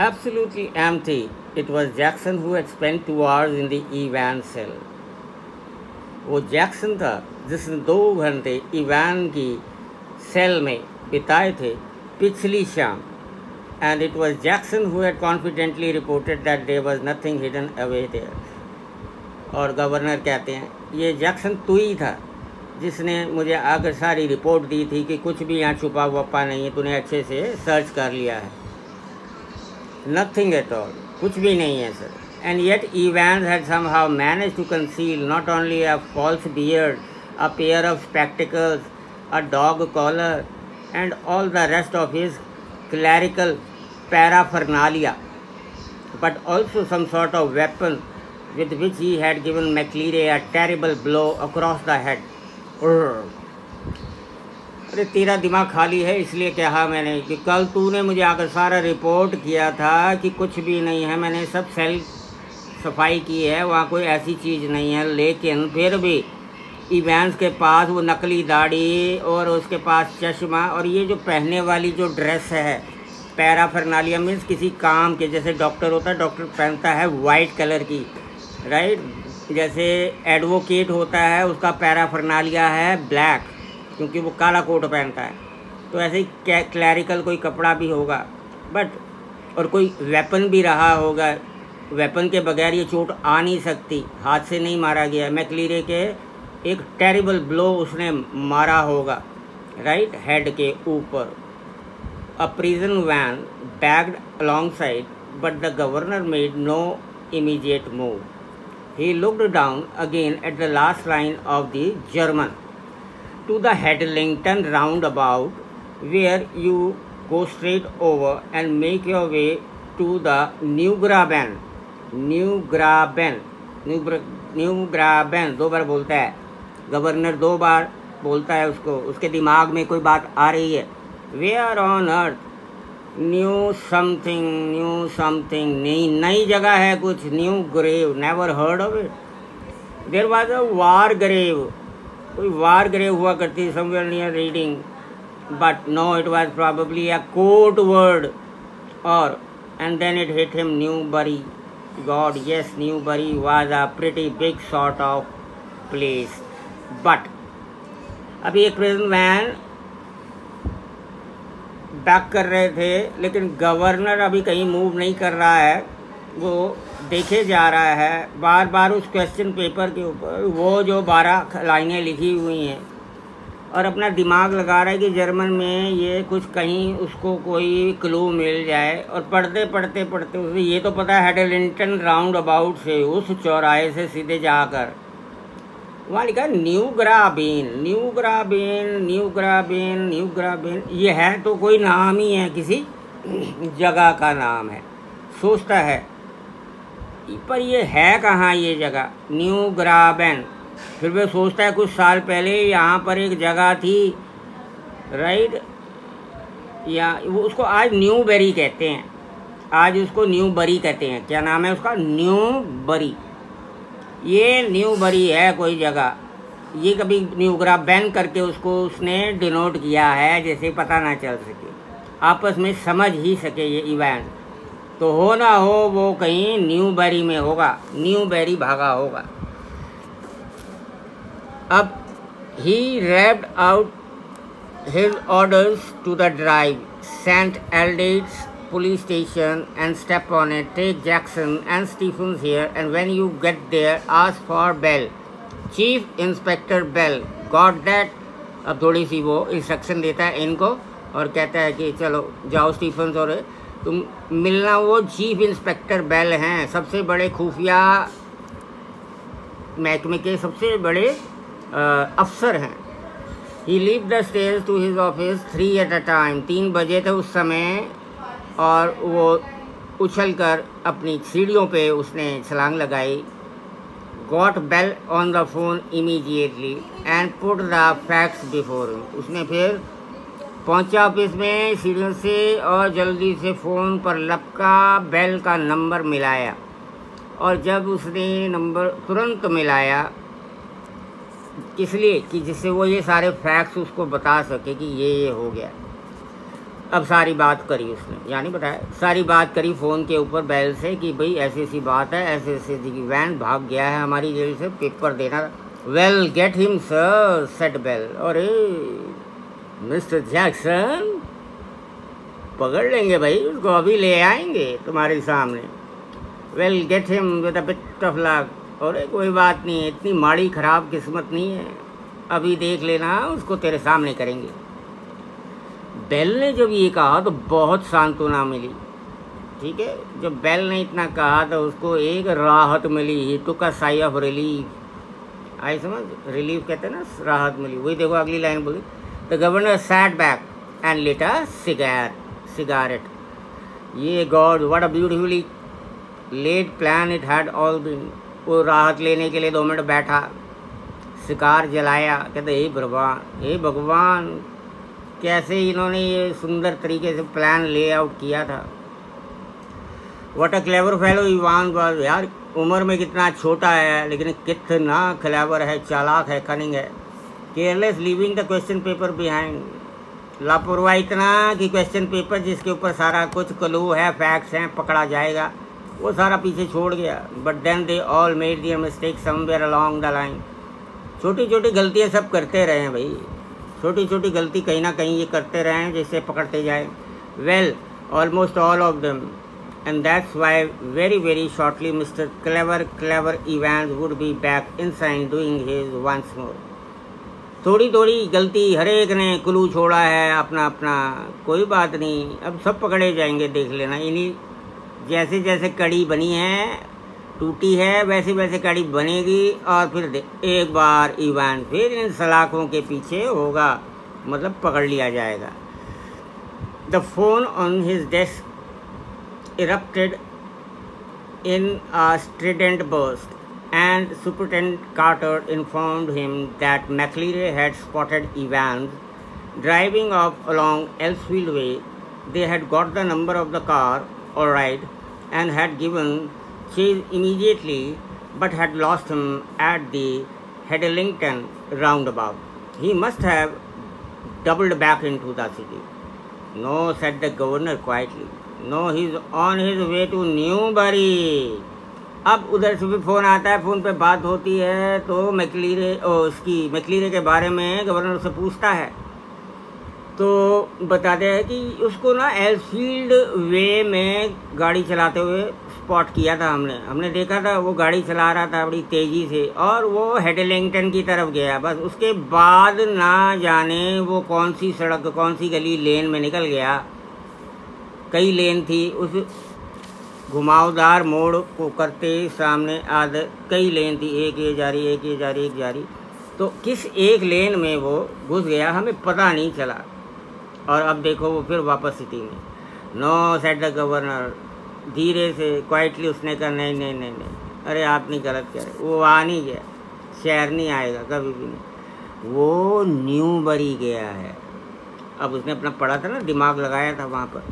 Absolutely empty. It was Jackson who had spent two hours in the Evan cell. वो Jackson था जिसने दो घंटे इवान की सेल में बिताए थे पिछली शाम and it was Jackson had confidently reported that there was nothing hidden away there और गवर्नर कहते हैं, ये जैक्सन तू ही था, जिसने मुझे आकर सारी रिपोर्ट दी थी कि कुछ भी यहाँ छुपा वपा नहीं है, तूने अच्छे से सर्च कर लिया है नथिंग एट ऑल कुछ भी नहीं है sir and yet Evans had somehow managed to conceal not only a false beard, a pair of spectacles, a dog collar, and all the rest of his clerical paraphernalia, but also some sort of weapon with which he had given McLeary a terrible blow across the head. अरे तेरा दिमाग खाली है, इसलिए कहा मैंने, कि कल तूने मुझे आकर सारा रिपोर्ट किया था कि कुछ भी नहीं है, मैंने सब सेल सफ़ाई की है, वहाँ कोई ऐसी चीज़ नहीं है, लेकिन फिर भी इवेंस के पास वो नकली दाढ़ी और उसके पास चश्मा और ये जो पहनने वाली जो ड्रेस है, पैराफरनालिया मीन्स किसी काम के, जैसे डॉक्टर होता है डॉक्टर पहनता है वाइट कलर की राइट जैसे एडवोकेट होता है, उसका पैराफरनालिया है ब्लैक क्योंकि वो काला कोट पहनता है। तो ऐसे ही क्लैरिकल कोई कपड़ा भी होगा बट और कोई वेपन भी रहा होगा वेपन के बगैर ये चोट आ नहीं सकती। हाथ से नहीं मारा गया। मैकलीरे के एक टेरिबल ब्लो उसने मारा होगा राइट हेड के ऊपर। A prison van backed alongside but the governor made no immediate move he looked down again at the last line of the German to the Headlington roundabout where you go straight over and make your way to the New Graben. New Graben. New, New Graben दो बार बोलता है। Governor दो बार बोलता है उसको। उसके दिमाग में कोई बात आ रही है। We are on earth new something new something नई नई जगह है कुछ। New grave never heard of it there was a war grave कोई वार ग्रेव हुआ करती somewhere near Reading but no it was probably a code word और and then it hit him Newbury God yes Newbury was a pretty big sort of place but अभी एक man back कर रहे थे, लेकिन governor अभी कहीं move नहीं कर रहा है। वो देखे जा रहा है बार बार उस क्वेश्चन पेपर के ऊपर, वो जो बारह लाइनें लिखी हुई हैं, और अपना दिमाग लगा रहा है कि जर्मन में ये कुछ कहीं उसको कोई क्लू मिल जाए, और पढ़ते पढ़ते पढ़ते उसे ये तो पता है हेडलिंटन राउंड अबाउट से, उस चौराहे से सीधे जाकर, वहाँ लिखा है, New Graben New Graben New Graben New Graben ये है तो कोई नाम ही है किसी जगह का नाम है, सोचता है। पर ये है कहाँ ये जगह? न्यू ग्राबेन फिर वह सोचता है कुछ साल पहले यहाँ पर एक जगह थी राइट या वो उसको आज न्यू बेरी कहते हैं। आज उसको न्यू बरी कहते हैं। क्या नाम है उसका? न्यू बरी ये न्यू बरी है कोई जगह। ये कभी न्यू ग्राबेन करके उसको उसने डिनोट किया है, जैसे पता ना चल सके। आपस में समझ ही सके ये इवेंट तो हो ना हो, वो कहीं न्यू बैरी में होगा, न्यू बैरी भागा होगा। अब he read out his orders to the drive St Aldate's police station and step on it take Jackson and Stephen here and when you get there ask for Bell chief inspector Bell got that अब थोड़ी सी वो instruction देता है इनको और कहता है कि चलो जाओ स्टीफन और तुम मिलना वो चीफ इंस्पेक्टर बेल हैं, सबसे बड़े खुफिया महकमे के सबसे बड़े अफसर हैं। He leave the stage to his office three at a time तीन बजे थे उस समय, और वो उछल कर अपनी सीढ़ियों पे उसने छलांग लगाई got Bell on the phone immediately and put the facts before उसने फिर पहुँचा ऑफ़िस में सीढ़ियों से और जल्दी से फ़ोन पर लपका बेल का नंबर मिलाया। और जब उसने नंबर तुरंत मिलाया, इसलिए कि जिससे वो ये सारे फैक्ट्स उसको बता सके कि ये ये हो गया। अब सारी बात करी उसने, यानी बताया, सारी बात करी फ़ोन के ऊपर बैल से कि भाई ऐसी ऐसी बात है, ऐसे ऐसे वैन भाग गया है हमारी जेल से पेपर देना। Well get him sir said Bell अरे मिस्टर जैक्सन, पकड़ लेंगे भाई, उसको अभी ले आएँगे तुम्हारे सामने। Well get him with a bit of luck अरे, कोई बात नहीं है इतनी माड़ी ख़राब किस्मत नहीं है। अभी देख लेना, उसको तेरे सामने करेंगे। बेल ने जब ये कहा तो बहुत सांत्वना मिली। ठीक है, जब बेल ने इतना कहा तो उसको एक राहत मिली ही टू का साई ऑफ़ रिलीफ आई समझ? रिलीफ कहते हैं ना, राहत मिली। वही देखो, अगली लाइन बोली। The governor sat back and lit cigar cigarette ये God what a beautifully laid plan it had all been वो राहत लेने के लिए दो मिनट बैठा शिकार जलाया, कहते, हे भगवान हे भगवान, कैसे इन्होंने ये सुंदर तरीके से प्लान ले आउट किया था? What a clever fellow Evan was यार, उम्र में कितना छोटा है, लेकिन कितना क्लेवर है, चालाक है कनिंग है. Careless leaving the question paper behind लापरवाही इतना कि क्वेश्चन पेपर जिसके ऊपर सारा कुछ क्लू है फैक्ट्स हैं, पकड़ा जाएगा, वो सारा पीछे छोड़ गया। But then they all made their mistake somewhere along the line छोटी छोटी गलतियाँ सब करते रहे हैं भाई। छोटी छोटी गलती कहीं ना कहीं ये करते रहे हैं, जिससे पकड़ते जाए। Well almost all of them that's why very very shortly mister clever clever Evans would be back inside doing his once more थोड़ी थोड़ी गलती हर एक ने क्लू छोड़ा है अपना अपना कोई बात नहीं। अब सब पकड़े जाएँगे, देख लेना। इन्हीं जैसे जैसे कड़ी बनी है, टूटी है वैसे वैसे कड़ी बनेगी और फिर एक बार इवेंट फिर इन सलाखों के पीछे होगा मतलब पकड़ लिया जाएगा। The phone on his desk erupted in a strident burst. And Superintendent Carter informed him that McLeary had spotted Evans driving off along Elsfield Way. They had got the number of the car, all right, and had given chase immediately but had lost him at the Headlington roundabout. He must have doubled back into the city. No, said the governor quietly. No, he's on his way to Newbury. अब उधर से भी phone आता है, phone पे बात होती है तो मैकलीरे उसकी मैकलीरे के बारे में गवर्नर से पूछता है। तो बताते हैं कि उसको ना एलफील्ड वे में गाड़ी चलाते हुए स्पॉट किया था हमने। हमने देखा था, वो गाड़ी चला रहा था बड़ी तेज़ी से, और वो हेडलिंगटन की तरफ़ गया। बस उसके बाद ना जाने वो कौन सी सड़क, कौन सी गली लेन में निकल गया। कई लेन थी, उस घुमावदार मोड़ को करते सामने आध कई लेन थी, एक ये जा रही एक ये जा रही एक जा रही तो किस एक लेन में वो घुस गया, हमें पता नहीं चला। और अब देखो वो फिर वापस सिटी में। नो सेट द गवर्नर धीरे से क्वाइटली उसने कहा, नहीं नहीं नहीं नहीं, अरे आप नहीं गलत कह रहे, वो आ नहीं गया, शहर नहीं आएगा कभी भी नहीं। वो न्यू बरी गया है। अब उसने अपना पढ़ा था ना, दिमाग लगाया था वहाँ पर।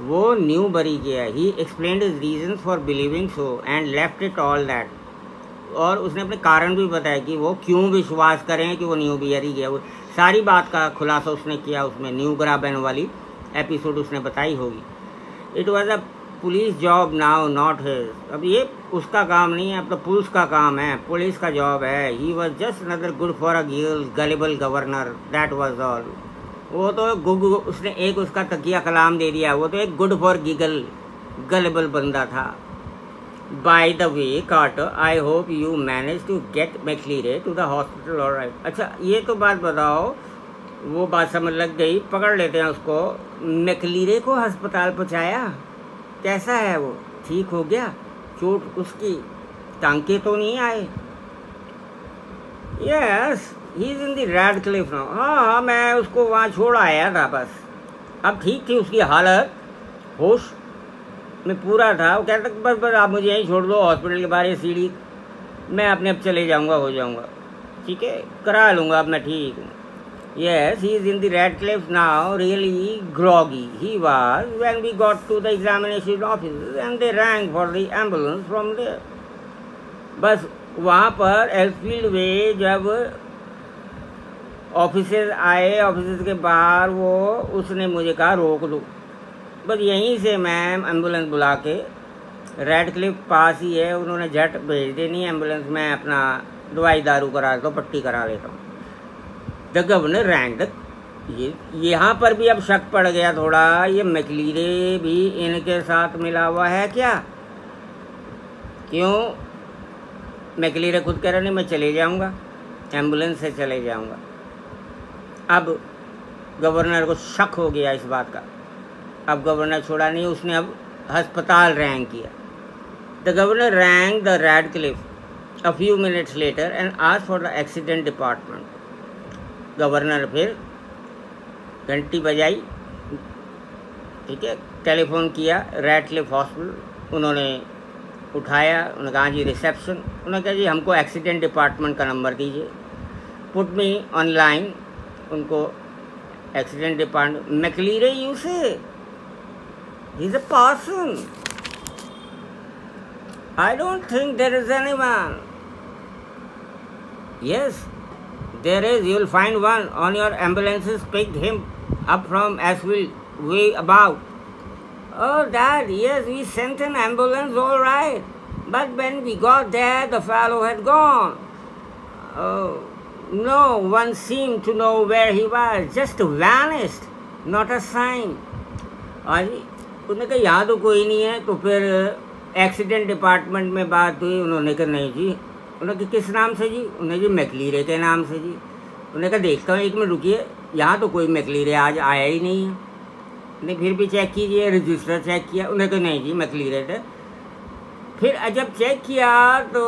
वो न्यू बरी गया। He explain his reason for believing so and left it all that और उसने अपने कारण भी बताया कि वो क्यों विश्वास करें कि वो न्यू बियरी गया। वो सारी बात का खुलासा उसने किया उसमें। न्यू ग्राबेन वाली एपिसोड उसने बताई होगी। It was a police job now not है अब ये उसका काम नहीं है, अब तो पुलिस का काम है। पुलिस का जॉब है। He was just another good for a Gill gullible governor that was all वो तो गुग उसने एक उसका तकिया कलाम दे दिया। वो तो एक गुड फॉर गिगल गलेबल बंदा था। By the way Carter I hope you manage to get McCleary to the hospital और अच्छा ये तो बात बताओ, वो बात समझ लग गई, पकड़ लेते हैं उसको। मैकलीरे को अस्पताल पहुँचाया? कैसा है वो? ठीक हो गया? चोट उसकी? टांके तो नहीं आए? Yes he is in the Radcliffe now हाँ हाँ मैं उसको वहाँ छोड़ आया था बस। अब ठीक थी उसकी हालत। होश में पूरा था। वो कहता बस बस आप मुझे यहीं छोड़ दो हॉस्पिटल के बाहर सीढ़ी। मैं अपने अब चले जाऊँगा हो जाऊँगा। ठीक है करा लूँगा अब मैं ठीक हूँ। Yes, he is in the Radcliffe now, really groggy. He was when we got to the examination office and they rang for the ambulance from there. बस वहाँ पर एल्फील्ड वे जब ऑफ़िस आए ऑफ़िस के बाहर वो, उसने मुझे कहा, रोक दो बस यहीं से मैम एंबुलेंस बुला के रेड क्लिफ पास ही है, उन्होंने झट भेज देनी एंबुलेंस मैं अपना दवाई दारू करा देता हूँ, पट्टी करा लेता हूँ। द गवर्नर रैंक ये, यहाँ पर भी अब शक पड़ गया थोड़ा, ये मकलीरे भी इनके साथ मिला हुआ है क्या? क्यों? मकलीरे खुद कह रहे, नहीं, मैं चले जाऊँगा एंबुलेंस से चले जाऊँगा। अब गवर्नर को शक हो गया इस बात का। अब गवर्नर छोड़ा नहीं, उसने अब हस्पताल रैंक किया। The governor rang the Radcliffe a few minutes later and आज for the accident department governor फिर घंटी बजाई, ठीक है, टेलीफोन किया रेड क्लिफ हॉस्पिटल, उन्होंने उठाया, उन्होंने कहा, जी, रिसेप्शन। उन्होंने कहा, जी, हमको एक्सीडेंट डिपार्टमेंट का नंबर दीजिए। पुट मी ऑनलाइन उनको accident department मैकलीरे you say is a person I don't think there is any one yes there is you will find one on your ambulances pick him up from as will way about Oh, Dad, yes, we sent an ambulance, all right. But when we got there, the fellow had gone. Oh, No one seemed to know where he was, just vanished, not a sign. और उन्होंने कहा यहाँ तो कोई नहीं है तो फिर एक्सीडेंट डिपार्टमेंट में बात हुई उन्होंने कहा नहीं जी। उन्होंने कहा किस नाम से जी? उन्होंने जी मैकलीरे के नाम से जी। उन्होंने कहा देखता हूँ एक मिनट रुकिए यहाँ तो कोई मैकलीरे आज आया ही नहीं है। नहीं फिर भी चेक कीजिए रजिस्टर चेक किया उन्हें कहा नहीं जी मैं क्लियर है फिर जब चेक किया तो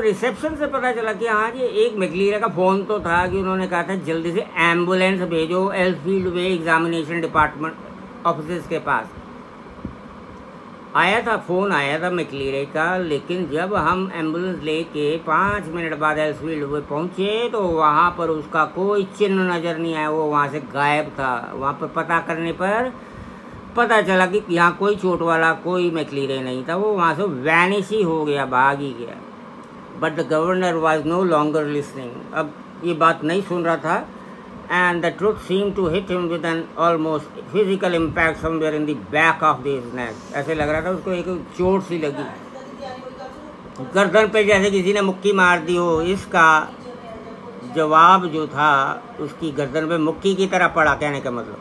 रिसेप्शन से पता चला कि हाँ जी, एक मैकलीरा का फ़ोन तो था कि उन्होंने कहा था जल्दी से एंबुलेंस भेजो Elfield Way examination department office के पास। आया था फ़ोन आया था मैकलीरे का, लेकिन जब हम एंबुलेंस लेके पाँच मिनट बाद एलफील्ड वे पहुँचे तो वहाँ पर उसका कोई चिन्ह नज़र नहीं आया, वो वहाँ से गायब था। वहाँ पर पता करने पर पता चला कि यहाँ कोई चोट वाला, कोई मैकलीरे नहीं था। वो वहाँ से वैनिश ही हो गया, भाग ही गया। But the governor was no longer listening अब ये बात नहीं सुन रहा था। And the truth seemed to hit him with an almost physical impact somewhere in the back of this neck ऐसे लग रहा था उसको एक चोट सी लगी। गर्दन पे जैसे किसी ने मुक्की मार दी हो, इसका जवाब जो था, उसकी गर्दन पे मुक्की की तरह पड़ा, कहने का मतलब।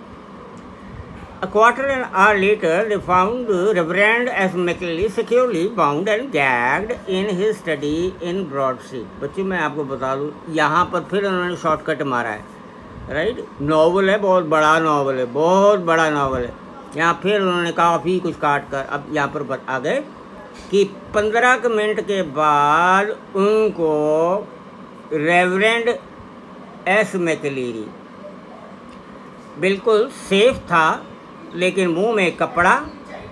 A quarter an hour later, they found Reverend S. McKinley securely bound and gagged in his study in Broad Street. बच्चे मैं आपको बता दूँ यहाँ पर फिर उन्होंने शॉर्टकट मारा है। राइट नावल है बहुत बड़ा नावल है बहुत बड़ा नावल है। यहाँ फिर उन्होंने काफ़ी कुछ काट कर अब यहाँ पर आ गए कि पंद्रह मिनट के बाद उनको रेवरेंड एस मैकलीरी बिल्कुल सेफ़ था। लेकिन मुँह में कपड़ा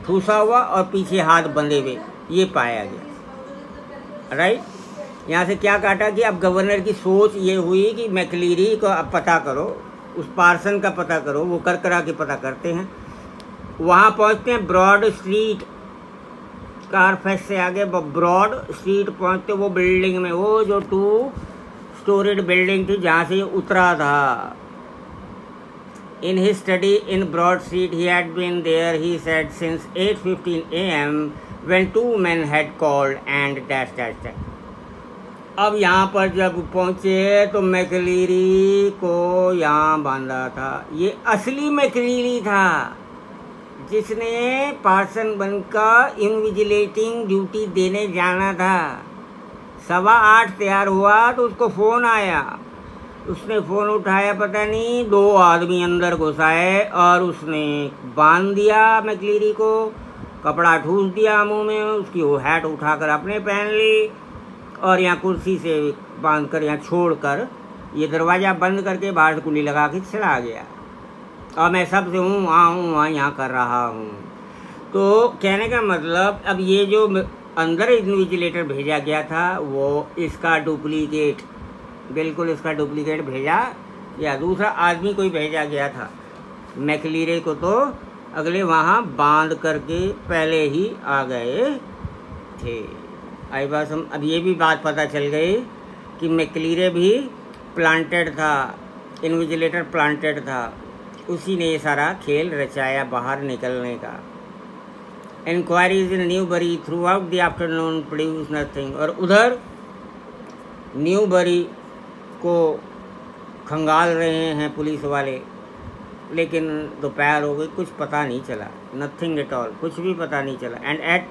ठूसा हुआ और पीछे हाथ बंधे हुए। ये पाया गया। राइट यहाँ से क्या काटा कि अब गवर्नर की सोच ये हुई कि मैकलीरी को अब पता करो, उस पार्सन का पता करो, वो कर करा के पता करते हैं। वहाँ पहुँचते हैं ब्रॉड स्ट्रीट कार फेस्ट से आगे ब्रॉड स्ट्रीट पहुँचते वो बिल्डिंग में, वो जो टू स्टोरेड बिल्डिंग थी, जहाँ से उतरा था। In his study in Broad Street, he had been there, he said, since 8.15 a.m. when two men had called and dash dash dash. अब यहाँ पर जब पहुँचे तो मैकलीरी को यहाँ बांधा था ये असली मैकलीरी था जिसने पार्सन बनकर इनविजिलेटिंग ड्यूटी देने जाना था सवा आठ तैयार हुआ तो उसको फ़ोन आया उसने फ़ोन उठाया, पता नहीं, दो आदमी अंदर घुसाए और उसने बाँध दिया मैकलीरी को, कपड़ा ठूस दिया मुँह में, उसकी वो हैट उठाकर अपने पहन ली और यहाँ कुर्सी से बाँध कर यहाँ छोड़ कर ये दरवाज़ा बंद करके बाहर कुंडी लगा के चला गया। और मैं सबसे हूँ, वहाँ हूँ, वहाँ यहाँ कर रहा हूँ। तो कहने का मतलब अब ये जो अंदर इन्विजिलेटर भेजा गया था, वो इसका डुप्लीकेट बिल्कुल इसका डुप्लीकेट भेजा या दूसरा आदमी कोई भेजा गया था। मैकलीरे को तो अगले वहाँ बाँध करके पहले ही आ गए थे। आई बात हम अब ये भी बात पता चल गई कि मैकलीरे भी प्लांटेड था इन्विजिलेटर प्लांटेड था। उसी ने ये सारा खेल रचाया बाहर निकलने का। Inquiries in Newbury throughout the afternoon produce nothing और उधर न्यू बरी को खंगाल रहे हैं पुलिस वाले, लेकिन दोपहर हो गई, कुछ पता नहीं चला नथिंग एट ऑल कुछ भी पता नहीं चला and at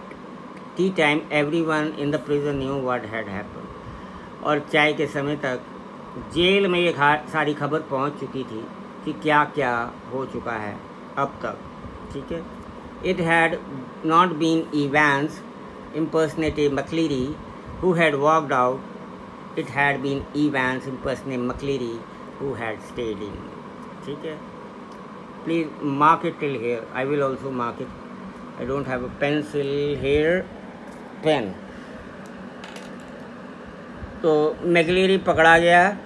tea time everyone in the prison knew what had happen और चाय के समय तक जेल में ये सारी खबर पहुँच चुकी थी कि क्या क्या हो चुका है अब तक, ठीक है it had not been Evans impersonating McCleary who had walked out. It had been Evans person a McCleary who had stayed in ठीक है? Please mark it till here I will also mark it I don't have a pencil here pen तो मैगलेरी पकड़ा गया।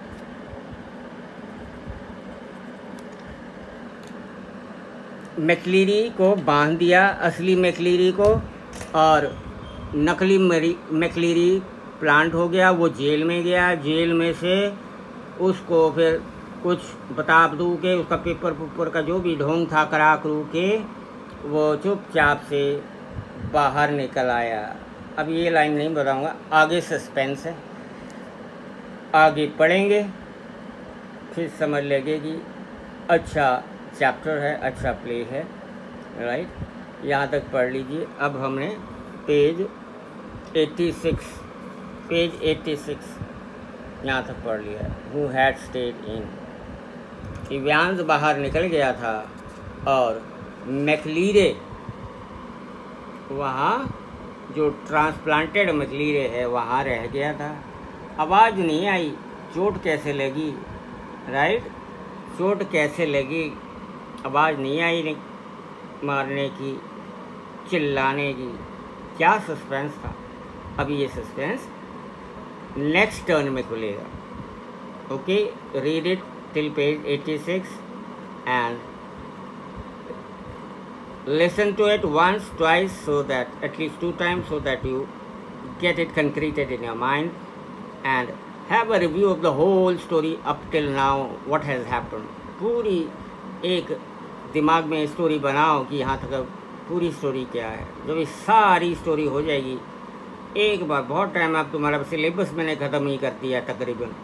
मैकलीरी को बाँध दिया, असली मैकलीरी को और नकली मरी मैकलीरी प्लांट हो गया, वो जेल में गया, जेल में से उसको फिर कुछ बता दू के उसका पेपर पुपर का जो भी ढोंग था करा करू के, वो चुपचाप से बाहर निकल आया। अब ये लाइन नहीं बताऊँगा, आगे सस्पेंस है। आगे पढ़ेंगे, फिर समझ लगेगी अच्छा चैप्टर है अच्छा प्ले है राइट यहाँ तक पढ़ लीजिए। अब हमने पेज 86 पेज 86 यहाँ तक पढ़ लिया who. Had stayed in Evans बाहर निकल गया था और मैकलीरे, वहाँ जो ट्रांसप्लांटेड मकलीरे है, वहाँ रह गया था। आवाज़ नहीं आई, चोट कैसे लगी? राइट चोट कैसे लगी? आवाज़ नहीं आई नहीं मारने की, चिल्लाने की। क्या सस्पेंस था? अभी ये सस्पेंस नेक्स्ट टर्न में खुलेगा। Okay read it till page 86 and listen to it once twice so that at least two times so that you get it concreted in your mind and have a review of the whole story up till now what has happen पूरी एक दिमाग में story बनाओ कि यहाँ तक पूरी story क्या है। जब ये सारी स्टोरी हो जाएगी एक बार, बहुत टाइम आप तुम्हारा सिलेबस मैंने ख़त्म ही कर दिया तकरीबन।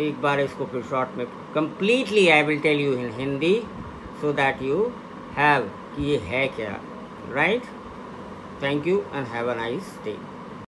एक बार इसको फिर शॉर्ट में completely I will tell you in Hindi so that you have कि ये है क्या right thank you and have a nice day